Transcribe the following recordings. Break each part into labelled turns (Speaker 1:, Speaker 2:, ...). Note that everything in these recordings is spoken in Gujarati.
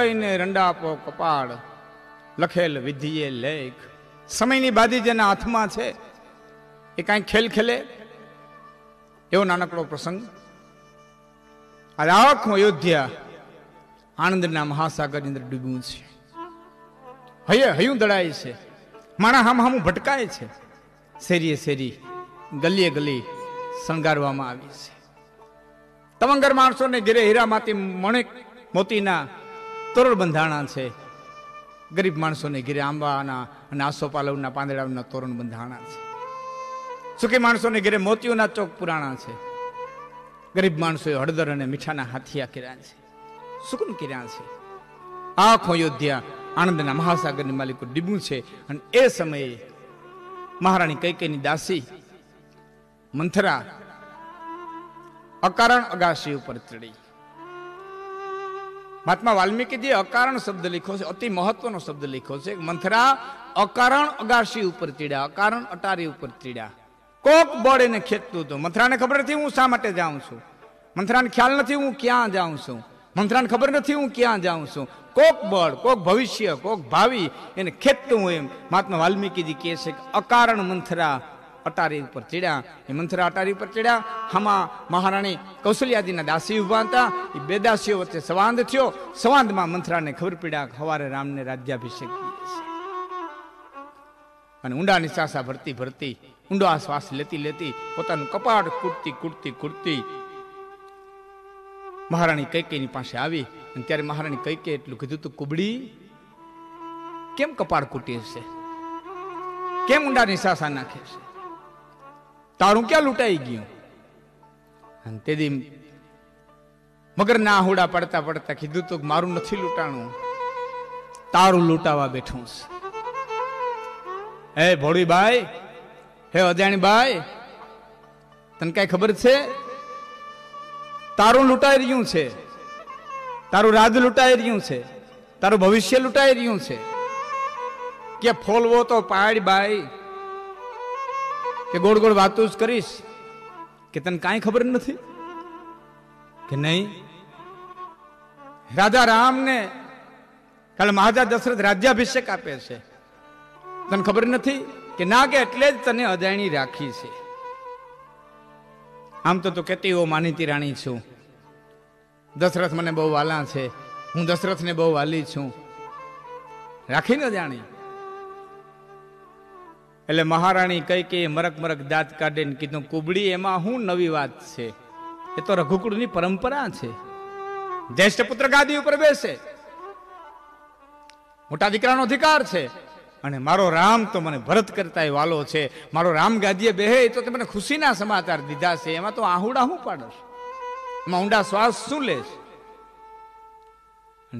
Speaker 1: કઈને રંડાપો કપાળ, લખેલ વિધિએ લેખ. સમયની બાધી જેના હાથમાં છે, એ કાંઈ ખેલ ખેલે? એવો નાનકડો પ્રસંગ. આજે આખું અયોધ્યા આણંદના મહાસાગરની અંદર ડૂબ્યું છે. હયે, હયું દળાય છે. માણા હામ હામું ભટકાય છે. શેરીએ શેરી, ગલીએ ગલી શણગારવામાં આવી છે. તવંગર માણસોને ઘેરે હીરામાંથી મણિક મોતીના તોરણ બંધાણા છે. ગરીબ માણસોને ઘેરે આંબાના અને આસોપાલવના પાંદડાના તોરણ બંધાણા છે. સુખી માણસોને ઘેરે મોતીઓના ચોક પુરાણા છે. ગરીબ માણસોએ હળદર અને મીઠાના હાથિયા કર્યા છે. સુકૂન કર્યા છે. આખો અયોધ્યા આણંદના મહાસાગરની માલિકો ડીબું છે અને એ સમયે મહારાણી કૈકેની દાસી મંથરા અકારણ અગાશી ઉપર ચડી. મહાત્મા વાલ્મીકીજીએ અકારણ શબ્દ લખ્યો છે, અતિ મહત્વનો શબ્દ લખ્યો છે. મંથરા, અકારણ અગાશી ઉપર ચીડ્યા, અકારણ અટારી ઉપર ચીડ્યા. કોક બળ એને ખેંચતું હતું. મંથરાને ખબર નથી હું શા માટે જાઉં છું. મંથરાને ખ્યાલ નથી હું ક્યાં જાઉં છું. મંથરાને ખબર નથી હું ક્યાં જાઉં છું. કોક બળ, કોક ભવિષ્ય, કોક ભાવિ એને ખેંચતું હોય એમ મહાત્મા વાલ્મીકીજી કહે છે અકારણ મંથરા અટારી ઉપર ચડ્યા હેમંતરા અટારી ઉપર ચડ્યા. હામાં મહારાણી કૌશલ્યાદીના દાસી ઊભા હતા. એ બે દાસીઓ વચ્ચે સંવાદ થયો. સંવાદમાં મંથરાને ખબર પડ્યા હવારે રામને રાજ્યાભિષેક અને ઊંડા નિશાસા ભરતી ભરતી, ઊંડો શ્વાસ લેતી લેતી પોતાનું કપાળ કૂટતી કૂટતી કૂટતી મહારાણી કૈકેની પાસે આવી. અને ત્યારે મહારાણી કૈકે એટલું કીધું તું, કુબડી, કેમ કપાળ કૂટી છે કેમ ઊંડા નિશાસા નાખે છે? તારું ક્યાં લૂંટાઈ ગયું? અને મગર ના હોડા પડતા પડતા કીધું તો મારું નથી લૂંટાણું. તારું લૂંટાવા બેઠું છે. હે ભોળીબાઈ, હે અજાણીભાઈ તને કઈ ખબર છે? તારું લૂંટાઈ રહ્યું છે. તારું રાજ લૂંટાઈ રહ્યું છે. તારું ભવિષ્ય લૂંટાઈ રહ્યું છે. કે ફોલવો તો પાડ બાઈ કે ગોળ ગોળ વાતો જ કરીશ, કે તને કાંઈ ખબર નથી? કે નહીં? રાજા રામને કાલે મહારાજા દશરથ રાજ્યાભિષેક આપે છે. તને ખબર નથી? કે ના કે એટલે જ તને અજાણી રાખી છે. આમ તો તું કેતી હો, માનીતી રાણી છું. દશરથ મને બહુ વાલા છે. હું દશરથને બહુ વાલી છું. રાખીને જાણી? એટલે મહારાણી કઈ કે મરક મરક દાંત કાઢીને કીધું, કુબડી એમાં શું નવી વાત છે? એ તો રઘુકુળની પરંપરા છે. જ્યેષ્ઠ પુત્ર ગાદી ઉપર બેસે. મોટા દીકરાનો અધિકાર છે. અને મારો રામ તો મને ભરત કરતા વાલો છે. મારો રામ ગાદીએ બેહે તો તે મને ખુશીના સમાચાર દીધા છે. એમાં તો આહુડા શું પાડશ? એમાં ઊંડા શ્વાસ શું લેશ?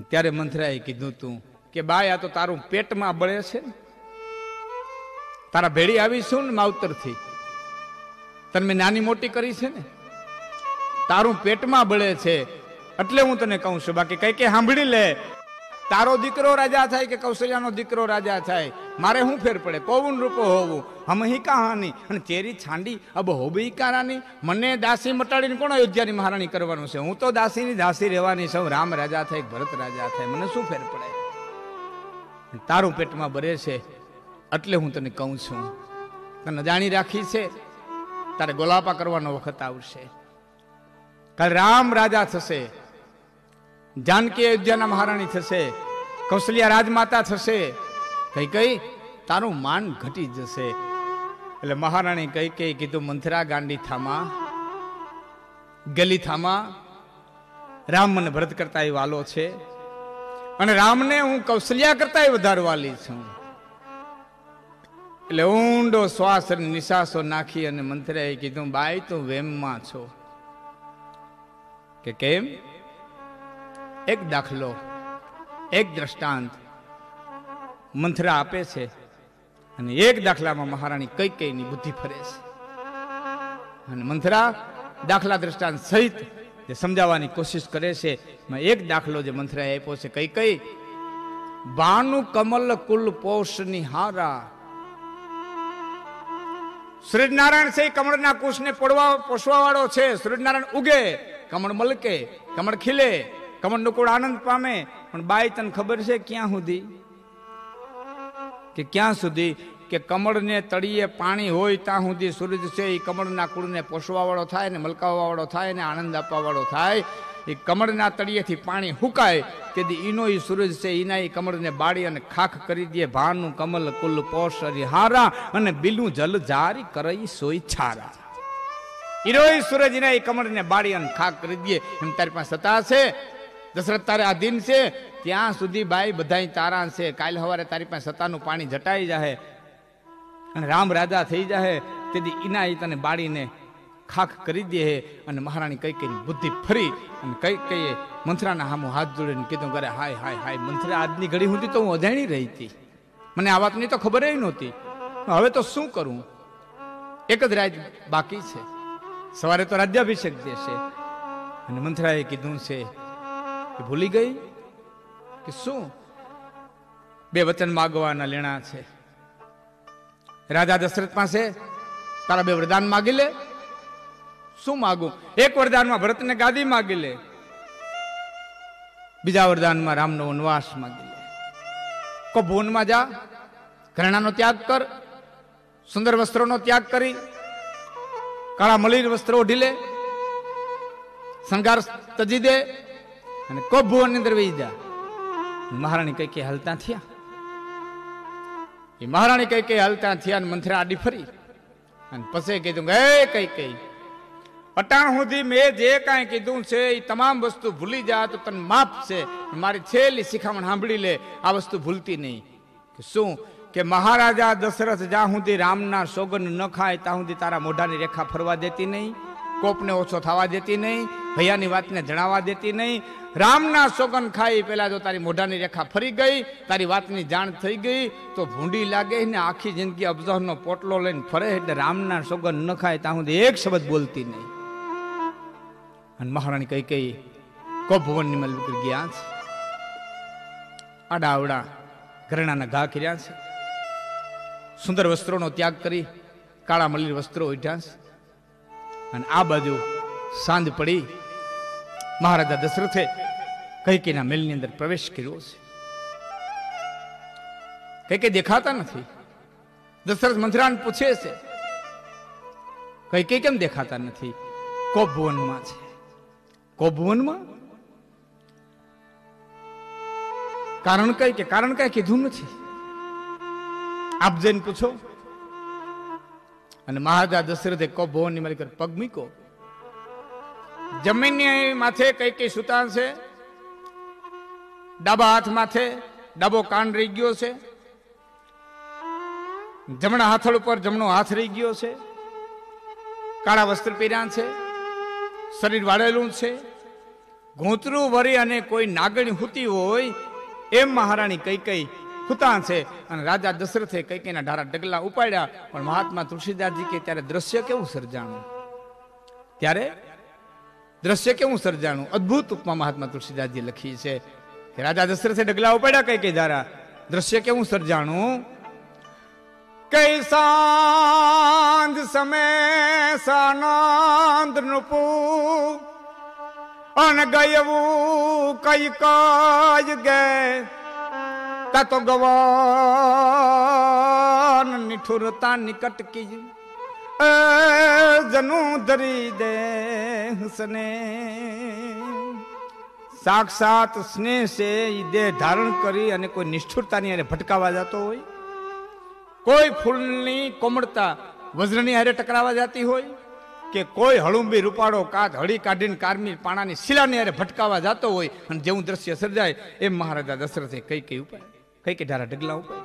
Speaker 1: ત્યારે મંથરાએ કીધું તું કે, બાય, આ તો તારું પેટમાં બળે છે ને. તારા ભેડી આવી છું ને માવતરથી. તને મેં નાની મોટી કરી છે ને? તારું પેટમાં બળે છે, એટલે હું તને કહું છું. બાકી કઈ કઈ સાંભળી લે. તારો દીકરો રાજા થાય કે કૌશલ્યાનો દીકરો રાજા થાય? મારે શું ફેર પડે? કોવું રૂપો હોવું. હમ હી કહાની. અને તેરી છાંડી અબ હોબી કારાની? મને દાસી મટાડીને કોણ અયોધ્યાની મહારાણી કરવાનું છે? હું તો દાસીની દાસી રહેવાની છું. રામ રાજા થાય ભરત રાજા થાય? મને શું ફેર પડે? તારું પેટમાં બરે છે. એટલે હું તને કહું છું, તને જાણી રાખી છે, તારે ગોલાપા કરવાનો વખત આવશે. કાલ રામ રાજા થશે, જાનકી અયોધ્યાના મહારાણી થશે, કૌશલ્યા રાજમાતા થશે. કઈ કઈ, તારું માન ઘટી જશે. એટલે મહારાણી કઈ કઈ કીધું, મંથરા ગાંડી થામા ગલી થામા રામ મને ભરત કરતા એ વાલો છે. અને રામને હું કૌશલ્યા કરતા વધારે વાલી છું. એટલે ઊંડો શ્વાસ અને નિશાસો નાખી અને મંત્રાએ કીધું, બાઈ, તું વેમમાં છો. કે કેમ? એક દાખલો, એક દ્રષ્ટાંત મંથરા આપે છે અને એક દાખલામાં મહારાણી કઈ કઈની બુદ્ધિ ફરે છે. અને મંથરા દાખલા દ્રષ્ટાંત સહિત જે સમજાવવાની કોશિશ કરે છે એક દાખલો જે મંથરાએ આપ્યો છે, કઈ કઈ? બાનુ કમલ કુલ પોષની હારા સૂર્યનારાયણ છે કમળના કુશને પડવા પોષવા વાળો છે. સૂર્યનારાયણ ઉગે, કમળ મલકે, કમળ ખીલે કમળ નુકુળ આનંદ પામે. પણ બાઈ, તને ખબર છે ક્યાં સુધી? કે ક્યાં સુધી? કે કમળને તળિયે પાણી હોય ત્યાં સુધી સૂરજ છે, એ કમળના કુળને પોષવા વાળો થાય ને મલકાવવા વાળો થાય ને આનંદ આપવા વાળો થાય. એ કમળના તળિયેથી પાણી હુકાય કે ઈનો એ સૂરજ છે ઈના એ કમળને બાળી અને ખાખ કરી દે. ભાનું કમલ કુલ પોષ હારા અને બીલું જલ જારી કરઈ સોઈ છારા. ઈરો સૂરજના એ કમળને બાળી અને ખાખ કરી દે. એમ તારી પાસે સત્તા છે? દશરથ તારે આધીન છે? ત્યાં સુધી બાઈ બધાય તારા છે. કાલ સવારે તારી પાસે સત્તાનું પાણી જટાઈ જાહે અને રામ રાજા થઈ જાહે. તેથી ઈના એ તને બાળીને ખાખ કરી દે હે અને મહારાણી કઈ કઈ બુદ્ધિ ફરી અને કઈ કઈ મંથરાના હામો હાથ જોડીને કીધું કરે હાય હાય હાય, મંથરા આજની ઘડી સુધી તો હું અજાણી રહી હતી. મને આ વાતની તો ખબર નહોતી. હવે તો શું કરું? એક જ રાજ બાકી છે. સવારે તો રાજ્યાભિષેક જે છે. અને મંથરાએ કીધું છે કે ભૂલી ગઈ? કે શું? બે વચન માગવાના લેણા છે. રાજા દશરથ પાસે તારા બે વરદાન માગી લે. શું માગું? એક વરદાનમાં ભરતને ગાદી માગી લે. બીજા વરદાનમાં રામનો વનવાસ માગી લે. કો ભુવનમાં જા, ઘરેણાનો ત્યાગ કર, સુંદર વસ્ત્રોનો ત્યાગ કરી, કાળા મલિર વસ્ત્રો ઓઢી લે, શણગાર તજી દે અને કો ભુવનની અંદર વહી જા. મહારાણી કઈ કઈ હાલતા થયા. એ મહારાણી કઈ કઈ હાલતા થયા અને મંથરા આડી ફરી. અને પછી કીધું કે કઈ કઈ. અટાણ સુધી મેં જે કાંઈ કીધું છે એ તમામ વસ્તુ ભૂલી જા તો તને માફ છે. મારી છેલ્લી શિખામણ સાંભળી લે, આ વસ્તુ ભૂલતી નહીં. શું? કે મહારાજા દશરથ જ્યાં સુધી રામના સોગન ન ખાય, ત્યાં સુધી તારા મોઢાની રેખા ફરવા દેતી નહીં, કોપને ઓછો થવા દેતી નહીં, ભૈયાની વાતને જણાવવા દેતી નહીં. રામના સોગન ખાઈ પહેલાં જો તારી મોઢાની રેખા ફરી ગઈ, તારી વાતની જાણ થઈ ગઈ, તો ભૂંડી લાગે ને આખી જિંદગી અબજહનો પોટલો લઈને ફરે, એટલે રામના સોગન ન ખાય, ત્યાં સુધી એક શબ્દ બોલતી નહીં. અને મહારાણી કઈ કઈ કભુવનની મલ ગયા છે. આડા આવડા ઘરેણાના ઘા કર્યા છે. સુંદર વસ્ત્રોનો ત્યાગ કરી કાળા મલીર વસ્ત્રો ઉઠ્યા છે. અને આ બાજુ સાંજ પડી. મહારાજા દશરથે કૈકેયના મેલની અંદર પ્રવેશ કર્યો છે. કઈ કઈ દેખાતા નથી. દશરથ મંથરાન પૂછે છે. કઈ કઈ કેમ દેખાતા નથી? કોપ ભુવનમાં છે. કોભુવનમાં? કારણ કઈ કે, કારણ કઈ કીધું નથી? આપ જઈને પૂછો. અને મહારાજા દશરથે કોભુવનની મારી કર પગ મૂકો જમીનની માથે કઈ કઈ સુતાન છે? ડાબા હાથ માથે ડાબો કાન રહી ગયો છે? જમણા હાથળ ઉપર જમણો હાથ રહી ગયો છે? કાળા વસ્ત્ર પહેર્યા છે? શરીર વાળેલું છે? ઘૂંતરું ભરી અને કોઈ નાગણી હૂતી હોય, એમ મહારાણી કઈ કઈ હુતા છે. અને રાજા દશરથે કઈ કઈના ઢારા ડગલા ઉપાડ્યા. પણ મહાત્મા તુલસીદાસજી કે, ત્યારે દ્રશ્ય કેવું સર્જાણું? ત્યારે દ્રશ્ય કેવું સર્જાણું? અદ્ભુત ઉપમા મહાત્મા તુલસીદાસજી લખી છે કે, રાજા દશરથે ડગલા ઉપાડ્યા કઈ કઈ ધારા? દ્રશ્ય કેવું સર્જાણું? કઈ સાંજ સમે સાનંદ નુપુ અન ગયવું કઈ કાજ ગે તતો ગવાન નિઠુરતા નિકટ કી જનુ ધરી દે હસને. સાક્ષાત સ્નેહ છે એ દેહ ધારણ કરી અને કોઈ નિષ્ઠુરતાની હારે ભટકાવા જતો હોય. કોઈ ફૂલની કોમળતા વજ્રની હારે ટકરાવા જતી હોય. કે કોઈ હળુંબી રૂપાળો કાચ હળી કાઢીને કારમી પાણાની શિલાની અરે ભટકાવા જતો હોય અને જેવું દ્રશ્ય સર્જાય, એમ મહારાજા દશરથે કઈ કઈ ઉપાય, કઈ કઈ ઢારા ઢગલા ઉપાય.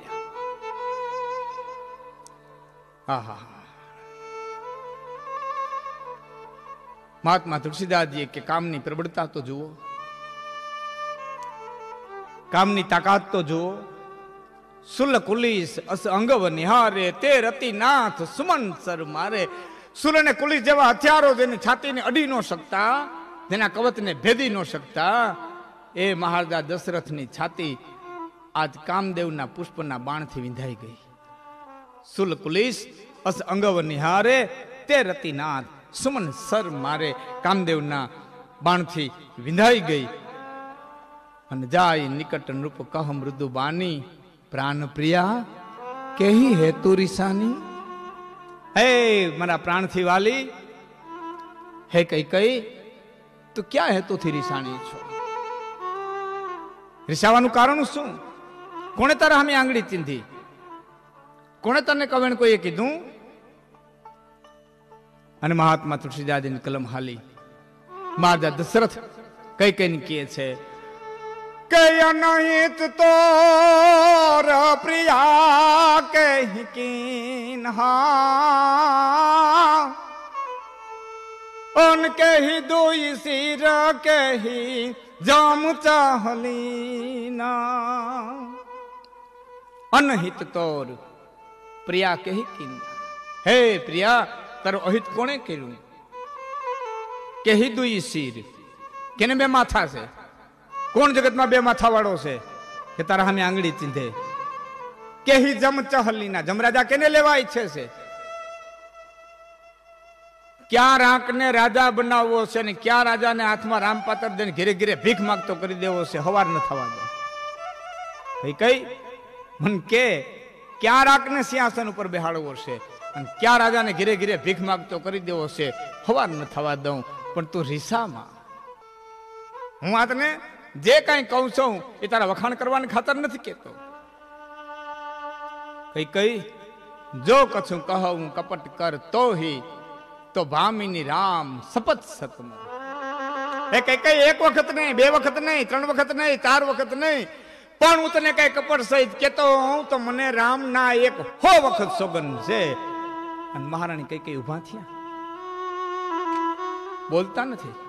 Speaker 1: હા મહાત્મા તુલસીદાસજીએ કે કામની પ્રબળતા તો જુઓ. કામની તાકાત તો જુઓ. સુલ કુલીસ અસ અંગવ નિહારે, તે રતિનાથ સુમન સર મારે. સુલ અને કુલિસ જેવા હથિયારો જેની છાતીને અડી ન શકતા, જેના કવચને ભેદી ન શકતા, એ મહારાજા દશરથની છાતી આજ કામદેવના પુષ્પના બાણથી વિંધાઈ ગઈ. સુલ કુલિસ અસ અંગવ નિહારે, તે રતિનાથ, સુમન સર મારે કામદેવના બાણથી વિંધાઈ ગઈ. અને જાય નિકટ નૃપ કહ મૃદુ બાની પ્રાણ પ્રિયા કેહી હેતુ રીસાની હે, મારા પ્રાણથી વાલી. હે, કઈ કઈ, તો ક્યાં હેતુથી રીસાણી છો? રીસાવાનું કારણ શું? કોણે તારા સામે આંગળી ચીંધી? કોણે તને કવેણ કોઈએ કીધું? અને મહાત્મા તુલસીદાસની કલમ હાલી. મહારાજા દશરથ કઈ કઈ કહે છે કઈ અનહિત તોર પ્રિયા કહી કીન અન કહી દોઈ સિર કહી જામ ચાહલીના અનહિત તોર પ્રિયા કહી કીન હે પ્રિયા તારું અહિત કોણે કર્યું કહી દુઈ સિર કેને બે માથા છે કોણ જગતમાં બે માથા વાળો છે કે તારા સામે આંગળી ચીંધે? કેહી જમ ચહલીના? જમરાજા કેને લેવા ઈચ્છે છે? ક્યાં રાંકને રાજા બનાવવો છે ને ક્યાં રાજાને હાથમાં રામપાત્ર દઈને ઘેરે ઘેરે ભીખ માગતો કરી દેવો છે? હવાર ન થવા દે. ભાઈ કઈ? મન કે, ક્યાં રાકને સિંહાસન ઉપર બેહાડવો છે? અને ક્યાં રાજાને ઘેરે ઘેરે ભીખ માગતો કરી દેવો છે? હવાર ન થવા દઉં. પણ તું રીસામાં. હું આ તને જે કાંઈ કહું છું, એ તારા વખાણ કરવાની ખાતર નથી કેતો કઈ કઈ? જો કછું કહું કપટ કર તો હી, તો ભામીની રામ સપત સતમ. એ કઈ કઈ? એક વખત નહીં, બે વખત નહીં, ત્રણ વખત નહીં, ચાર વખત નહીં. પણ હું તને કઈ કપટ સહિત કેતો હું તો મને રામ ના એક હો વખત સોગન છે. અને મહારાણી કઈ કઈ ઊભા થયા? બોલતા નથી?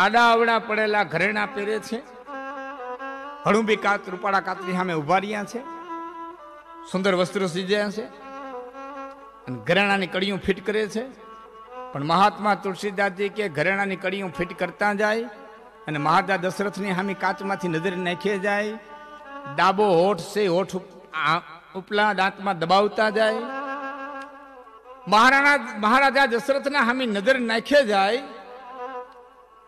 Speaker 1: આડા અવડા પડેલા ઘરેણા પહેરે છે. હળુંબી કાત રૂપાળા કાતરી સામે ઊભા રહ્યા છે. સુંદર વસ્ત્રો સીજ્યા છે. અને ઘરેણાની કડીઓ ફિટ કરે છે. પણ મહાત્મા તુલસીદાસજી કે ઘરેણાની કડીઓ ફિટ કરતા જાય અને મહારાજા દશરથની સામે કાચમાંથી નજર નાખીએ જાય. ડાબો હોઠ છે, હોઠ ઉપલા દાંતમાં દબાવતા જાય. મહારાણા મહારાજા દશરથના સામે નજર નાખીએ જાય.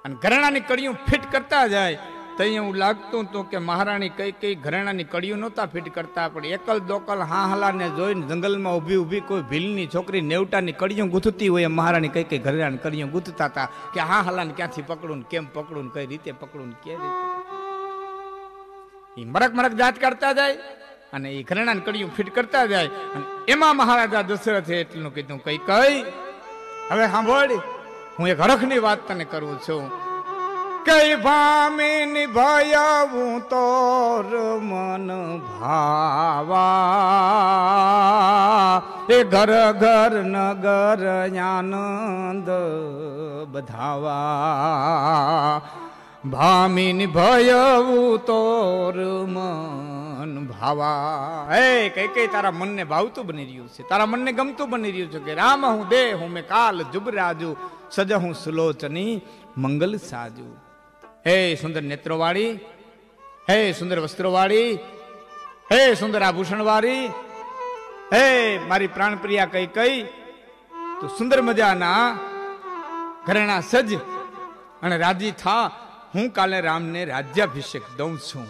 Speaker 1: અને ઘરેણાની કડીયું ફિટ કરતા જાય, તો એવું લાગતું હતું કે મહારાણી કઈ કઈ ઘરેણાની કડીઓ નહોતા ફિટ કરતા, પણ એકલ દોકલ હા હલાને જોઈને જંગલમાં ઊભી ઊભી કોઈ ભીલની છોકરી નેવટાની કડીઓ ગૂંથતી હોય મહારાણી કઈ કઈ ઘરેણાની કડીયું ગૂંથતા હતા કે હા હલાને ક્યાંથી પકડું ને કેમ પકડું ને કઈ રીતે પકડું ને કે રીતે એ મરક મરક જાત કરતા જાય અને એ ઘરેણાની કડિયું ફિટ કરતા જાય. અને એમાં મહારાજા દશરથે એટલું કીધું, કઈ કઈ? હવે સાંભળ હું એક હરખની વાત તને કરું છું. કઈ ભામી નિભાયાવું તોર મન ભાવા. એ ઘર ઘર નગર આનંદ બધાવા. ભામી નિભાયાવું તોર મન ભાવા હે કઈ કઈ તારા મનને ભાવતું બની રહ્યું છે તારા મનને ગમતું બની રહ્યું છે કે રામ હું દે હું મેં કાલ જુબરાજુ સજ હું સુલોચની મંગલ સાજુ હે સુંદર નેત્રોવાળી હે સુંદર વસ્ત્રોવાળી હે સુંદર આભૂષણવાળી હે મારી પ્રાણપ્રિયા કઈ કઈ તો સુંદર મજાના ઘરેણા સજ અને રાજી થા હું કાલે રામને રાજ્યાભિષેક દઉં છું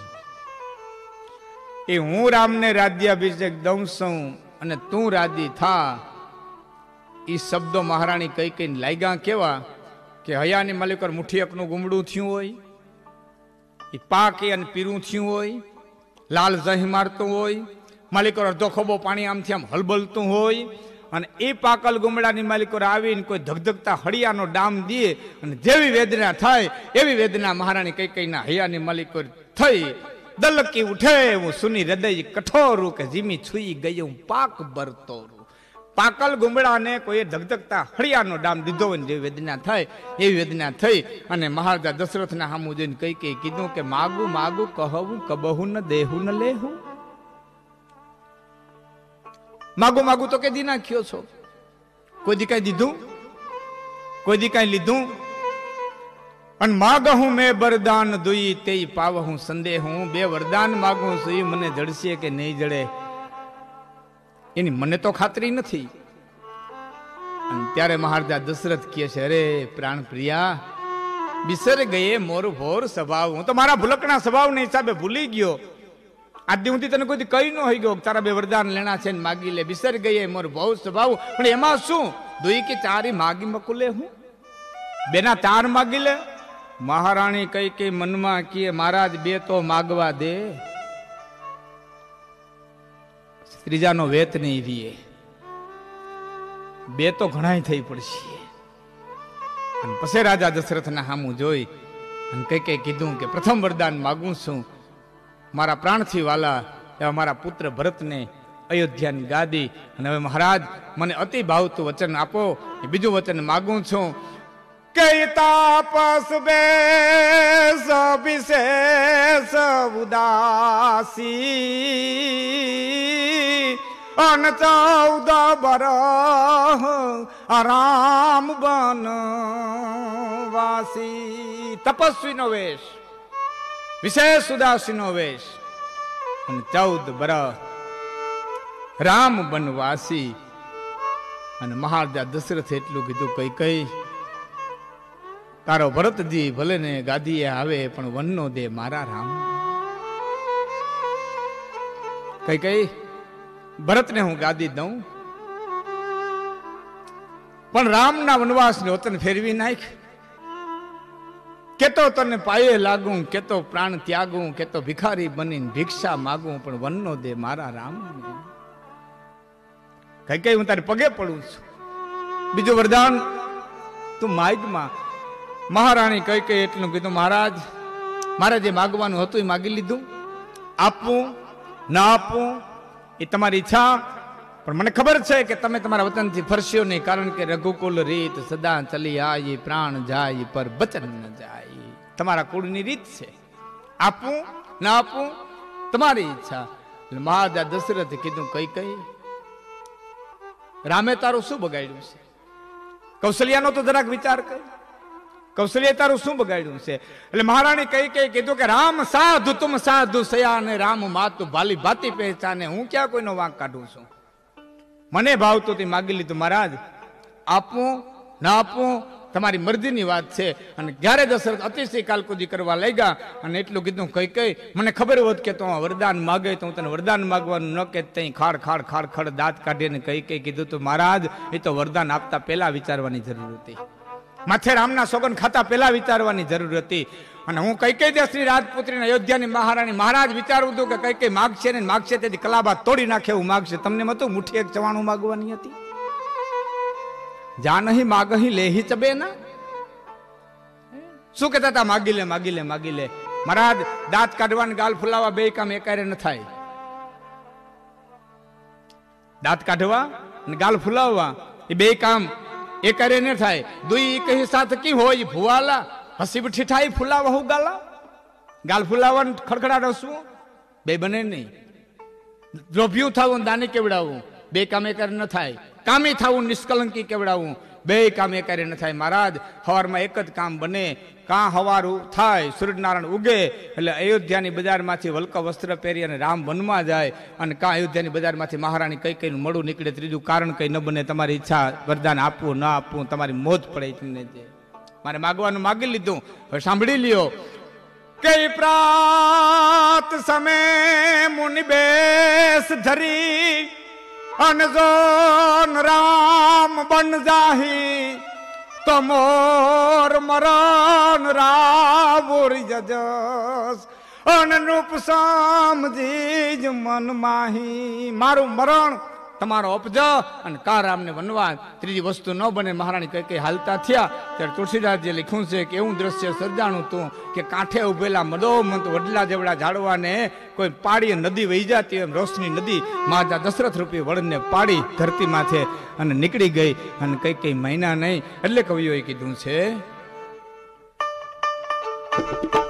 Speaker 1: એ હું રામને રાજ્યાભિષેક દઉં છું અને તું રાજી થા. એ શબ્દો મહારાણી કઈ કઈ લાગ્યા કેવા? કે હયાની મલિકર મુઠિયકનું ગુમડું થયું હોય એ પાકે અને પીરું થયું હોય, લાલ જહી મારતું હોય, માલિકોર અડધો ખોબો પાણી આમથી આમ હલબલતું હોય, અને એ પાકલ ગુમડાની માલિકોર આવીને કોઈ ધગધગતા હળિયાનો ડામ દે અને જેવી વેદના થાય, એવી વેદના મહારાણી કઈ કઈના હૈયાની માલિકોર થઈ. દલકી ઉઠે, હું સુની હૃદય કઠોરું કે જીમી છુઈ ગયું પાક ભરતો પાકલ ગુમડાને કોઈ ધગધગતા હળિયાનો ડામ દીધો હોય જે વેદના થાય એવી વેદના થઈ. અને મહારાજા દશરથના સામું જોઈને કઈ કઈ કીધું કે, માગું માગું, કહવું કબહું ન દેહું ન લેહું. માગું માગું તો કેદી નાખ્યો છો? કોઈ દી કઈ દીધું? કોઈ દી કઈ લીધું? અને માગહું મેં વરદાન દુઈ તે પાવહું સંદેહું. બે વરદાન માગું છું મને જડશે કે નહીં જડે. એની મને તો ખાતરી નથી. અને ત્યારે મહારાજા દશરથ કહે છે, અરે પ્રાણ પ્રિયા બિસર ગયે મોર ભોર સ્વભાવ. હું તો મારા ભૂલકણા સ્વભાવને હિસાબે ભૂલી ગયો. આજે હું તને કોઈ કઈ ન હોય ગયો તારા બે વરદાન લેણા છે ને માગી લે. બિસર ગયે મોર ભોર સ્વભાવ. પણ એમાં શું? દુઈ કે ચારી માગી મકુલે હું? બેના ચાર માગી લે? મહારાણી કઈ કઈ મનમાં કીએ મહારાજ બે તો માગવા દે. ત્રીજાનો વેત નહીં રીએ. બે તો ઘણાય થઈ પડશે. અને પછી રાજા દશરથના હામું જોઈ અને કઈ કઈ કીધું કે, પ્રથમ વરદાન માગું છું. મારા પ્રાણથી વાલા એવા મારા પુત્ર ભરતને અયોધ્યાની ગાદી. અને હવે મહારાજ, મને અતિ ભાવતું વચન આપો. બીજું વચન માગું છું. કે તાપસ બે વિશેષ ઉદાસી. અન ચૌદ બર રામ બન વાસી તપસ્વીનો વેશ, વિશેષ ઉદાસીનો વેશ. અને ચૌદ બર રામ બનવાસી અને મહારાજા દશરથ એટલું કીધું, કઈ કઈ તારો ભરતજી ભલે ને ગાદીએ આવે, પણ વનનો દે મારા રામ. કઈ કઈ, ભરતને હું ગાદી દઉં. પણ રામના વનવાસને વતન ફેરવી નાખ. કેતો તને પાયે લાગું, કેતો પ્રાણ ત્યાગું, કેતો ભિખારી બનીને ભિક્ષા માગું, પણ વનનો દે મારા રામ. કઈ કઈ, હું તારે પગે પડું છું. બીજું વરદાન તું માગમાં મહારાણી કઈ કઈ એટલું કીધું, મહારાજ, મારે જે માગવાનું હતું એ માગી લીધું. આપવું ના આપવું એ તમારી ઈચ્છા. પણ મને ખબર છે કે તમે તમારા વતનથી ફરશો નહીં, કારણ કે રઘુકુલ રીત સદા ચલી આઈ પ્રાણ જાય પર બચન ન જાય. તમારા કુળની રીત છે. આપવું ના આપવું તમારી ઈચ્છા. મહારાજા દશરથે કીધું, કઈ કઈ? રામે તારું શું બગાડ્યું છે? કૌશલ્યાનો તો જરાક વિચાર કર. કૌશલ્ય તારું શું બગાડ્યું છે? એટલે મહારાણી કઈ કઈ કીધું કે, રામ સાધુ, તુમ સાધુ સયા અને રામ માતુ ભાલી ભાતી પહેચાને. હું ક્યાં કોઈનો વાંક કાઢું છું? મને ભાવતું તે માગી લીધું મહારાજ. આપવું ના આપવું તમારી મરજીની વાત છે. અને જ્યારે દશરથ અતિશય કાલકુદી કરવા લાગ્યા અને એટલું કીધું કઈ કઈ. મને ખબર હોત કે તું વરદાન માગે તો હું તને વરદાન માગવાનું ન કે તઈ ખાડ ખાડ ખાડ ખાડ દાંત કાઢીને કઈ કઈ કીધું તો મહારાજ. એ તો વરદાન આપતા પહેલા વિચારવાની જરૂર હતી. માથે રામના સોગન ખાતા પહેલા વિચારવાની જરૂર હતી. અને હું કઈ કઈ દેશની રાજપુત્રીને અયોધ્યાની મહારાણી મહારાજ વિચારવું હતું કે કઈ કઈ માગશે ને માગશે તેથી કલાબા તોડી નાખે એવું માગશે. તમને મતું મુઠ્ઠી એક ચવાણું માગવાની હતી? જા નહીં માગહી લેહી ચબે ના શું કહેતા હતા? માગી લે માગી લે માગી લે. મહારાજ, દાંત કાઢવાને ગાલ ફુલાવા બે કામ એકારે ન થાય. દાંત કાઢવા અને ગાલ ફુલાવવા એ બે કામ એકારે ને થાય. દુઈ કહી, સાથ કી હોય ભુવાલા? હસી ઠીઠાઈ ફુલાવા હું ગાલા. ગાલ ફુલાવા ખડખડાટ હસવું. બે બને નહીં. લોભ્યું થવું દાની કેવડાવું. બે કામે કર ન થાય. કામે થવું નિષ્કલંકી કેવડાવવું બે કામ કાર્ય ન થાય. મહારાજ, હવારમાં એક જ કામ બને. કાં હવારું થાય, સૂર્યનારાયણ ઉગે, એટલે અયોધ્યાની બજારમાંથી વલ્ક વસ્ત્ર પહેરી અને રામ વનમાં જાય અને કાં અયોધ્યાની બજારમાંથી મહારાણી કઈ કઈ મળું નીકળે, ત્રીજું કારણ કંઈ ન બને, તમારી ઈચ્છા, વરદાન આપવું, ન આપવું, તમારી મોજ પડે જે. મારે માગવાનું માગી લીધું. હવે સાંભળી લ્યો. કઈ પ્રાત સમે મુનિ બેસ ધરી અનજોન રામ બન જાહી, તો મોર મરણ રાવુરી જજસ. અનરૂપ સામજી જ મન માહી, મારું મરણ તમારો અપજ અને કારામને વનવાસ ત્રીજી વસ્તુ ન બને. મહારાણી કઈ કઈ હાલતા થયા. ત્યારે તુલસીદાસજીએ લખ્યું છે કે એવું દ્રશ્ય સર્જાણું તું કે કાંઠે ઉભેલા મદોમંત વડલા જેવડા ઝાડવાને કોઈ પાડી નદી વહી જતી એમ રોશની નદી માતા દશરથ રૂપી વડને પાડી ધરતી માથે અને નીકળી ગઈ અને કઈ કઈ મહિના નહીં. એટલે કવિઓએ કીધું છે thank કઈ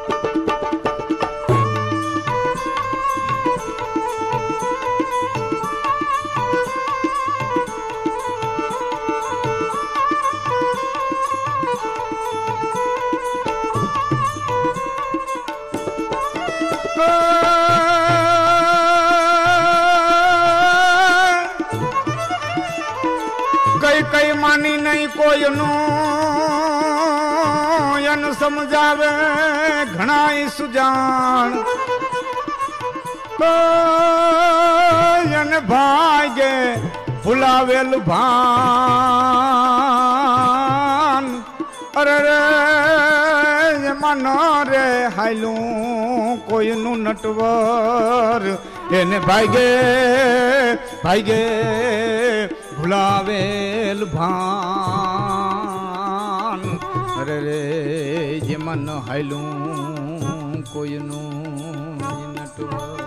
Speaker 1: કોઈનું એને સમજાવે ઘણા સુજાણ. એને ભાગે ભૂલાવેલ ભાન. અરે રે મન રે હાયલું કોઈનું નટવર. એને ભાગે ભાગે ભૂલાવેલ ભાન. અરે રે જે મન હૈલું કોઈનું નટવર